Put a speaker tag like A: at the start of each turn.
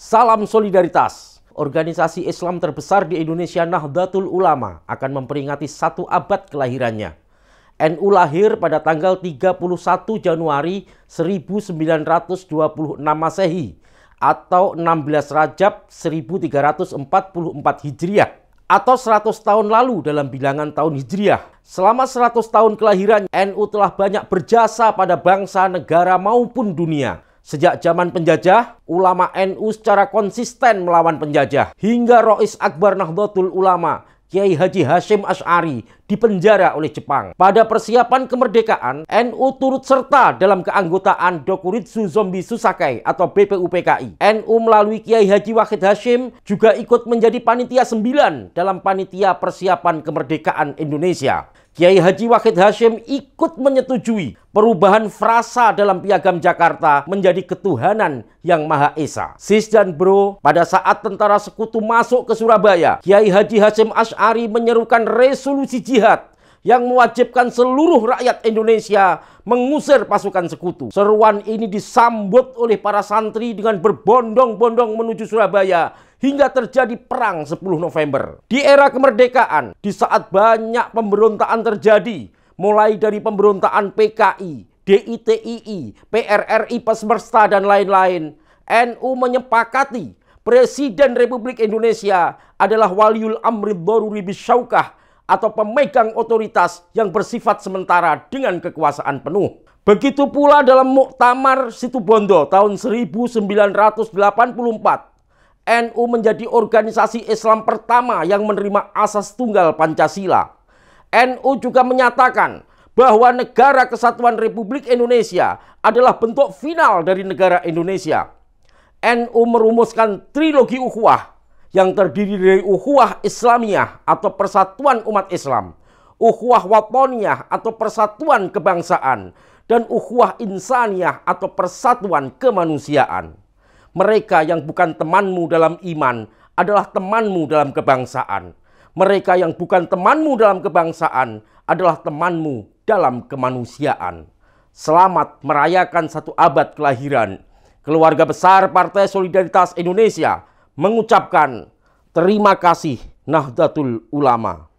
A: Salam solidaritas. Organisasi Islam terbesar di Indonesia Nahdlatul Ulama akan memperingati satu abad kelahirannya. NU lahir pada tanggal 31 Januari 1926 Masehi atau 16 Rajab 1344 Hijriah atau 100 tahun lalu dalam bilangan tahun Hijriah. Selama 100 tahun kelahiran, NU telah banyak berjasa pada bangsa, negara maupun dunia. Sejak zaman penjajah, ulama NU secara konsisten melawan penjajah. Hingga Rois Akbar Nahdlatul Ulama, Kiai Haji Hashim Ash'ari dipenjara oleh Jepang. Pada persiapan kemerdekaan, NU turut serta dalam keanggotaan Dokuritsu Zombie Susakai atau BPUPKI. NU melalui Kiai Haji Wahid Hashim juga ikut menjadi panitia 9 dalam panitia persiapan kemerdekaan Indonesia. Kiai Haji Wahid Hashim ikut menyetujui perubahan frasa dalam piagam Jakarta menjadi ketuhanan yang Maha Esa. Sis dan bro, pada saat tentara sekutu masuk ke Surabaya, Kiai Haji Hashim Ash'ari menyerukan resolusi jihad yang mewajibkan seluruh rakyat Indonesia mengusir pasukan sekutu. Seruan ini disambut oleh para santri dengan berbondong-bondong menuju Surabaya hingga terjadi perang 10 November. Di era kemerdekaan, di saat banyak pemberontakan terjadi, mulai dari pemberontakan PKI, DITII, PRRI Pesmersta dan lain-lain, NU menyepakati Presiden Republik Indonesia adalah waliul amri daruri bisyaukah atau pemegang otoritas yang bersifat sementara dengan kekuasaan penuh. Begitu pula dalam Muktamar Situbondo tahun 1984 NU menjadi organisasi Islam pertama yang menerima asas tunggal Pancasila. NU juga menyatakan bahwa negara kesatuan Republik Indonesia adalah bentuk final dari negara Indonesia. NU merumuskan trilogi ukhuwah yang terdiri dari ukhuwah Islamiyah atau persatuan umat Islam, ukhuwah watoniyah atau persatuan kebangsaan, dan ukhuwah insaniyah atau persatuan kemanusiaan. Mereka yang bukan temanmu dalam iman adalah temanmu dalam kebangsaan. Mereka yang bukan temanmu dalam kebangsaan adalah temanmu dalam kemanusiaan. Selamat merayakan satu abad kelahiran. Keluarga besar Partai Solidaritas Indonesia mengucapkan terima kasih Nahdlatul Ulama.